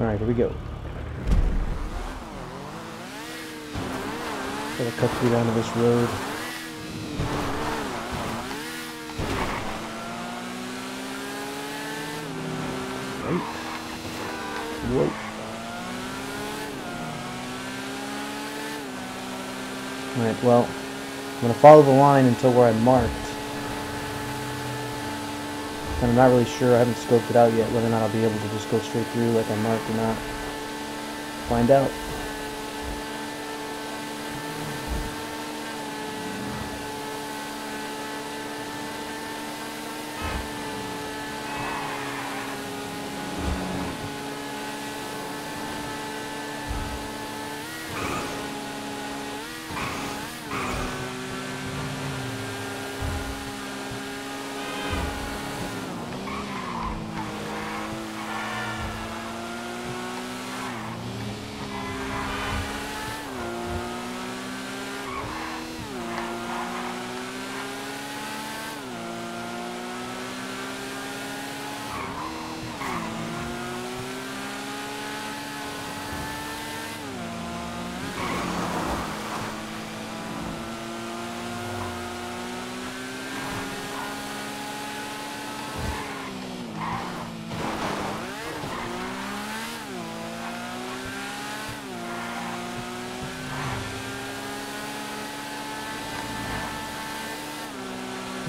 Alright, here we go. Gotta cut through down to this road. Right. Whoa. Alright, well, I'm to follow the line until where I'm marked. And I'm not really sure, I haven't scoped it out yet, whether or not I'll be able to just go straight through like I marked or not. Find out.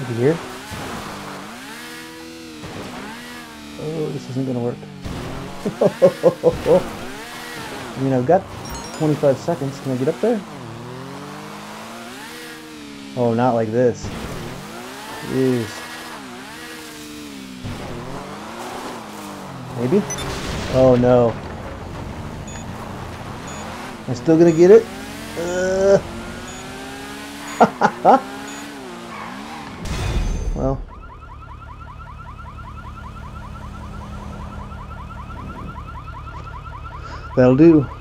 Maybe here? Oh, this isn't gonna work. I mean, I've got 25 seconds. Can I get up there? Oh, not like this. Jeez. Maybe? Oh no. Am I still gonna get it? Uh. well. That'll do.